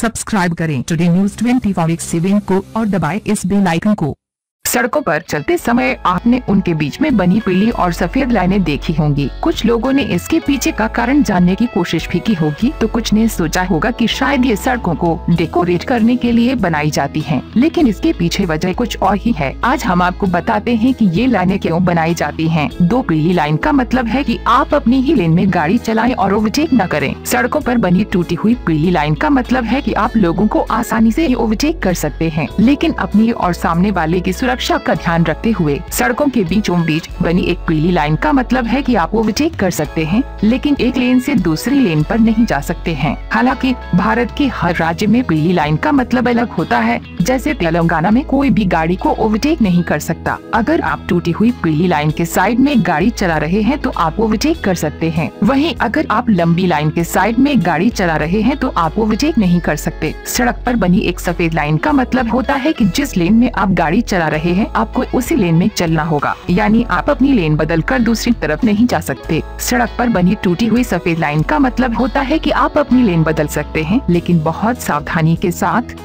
Subscribe करें। Today news twenty को और दबाए इस बेल आइकन को। सड़कों पर चलते समय आपने उनके बीच में बनी पीली और सफ़ेद लाइनें देखी होंगी। कुछ लोगों ने इसके पीछे का कारण जानने की कोशिश भी की होगी तो कुछ ने सोचा होगा कि शायद ये सड़कों को डेकोरेट करने के लिए बनाई जाती हैं, लेकिन इसके पीछे वजह कुछ और ही है। आज हम आपको बताते हैं कि ये लाइनें क्यों बनाई जाती हैं। दो पीली लाइन का मतलब है कि आप अपनी ही लेन में गाड़ी चलाएँ और ओवरटेक न करें। सड़कों पर बनी टूटी हुई पीली लाइन का मतलब है कि आप लोगों को आसानी से ओवरटेक कर सकते हैं। लेकिन अपनी और सामने वाले की सुरक्षा सुरक्षा का ध्यान रखते हुए सड़कों के बीचों बीच बनी एक पीली लाइन का मतलब है कि आप ओवरटेक कर सकते हैं, लेकिन एक लेन से दूसरी लेन पर नहीं जा सकते हैं। हालाँकि, भारत के हर राज्य में पीली लाइन का मतलब अलग होता है जैसे तेलंगाना में कोई भी गाड़ी को ओवरटेक नहीं कर सकता। अगर आप टूटी हुई पीली लाइन के साइड में गाड़ी चला रहे हैं तो आप ओवरटेक कर सकते हैं। वहीं अगर आप लंबी लाइन के साइड में गाड़ी चला रहे हैं तो आप ओवरटेक नहीं कर सकते। सड़क पर बनी एक सफ़ेद लाइन का मतलब होता है कि जिस लेन में आप गाड़ी चला रहे हैं, आपको उसी लेन में चलना होगा। यानी आप अपनी लेन बदल कर दूसरी तरफ़ नहीं जा सकते। सड़क पर बनी टूटी हुई सफ़ेद लाइन का मतलब होता है कि आप अपनी लेन बदल सकते हैं, लेकिन बहुत सावधानी के साथ